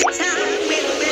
time when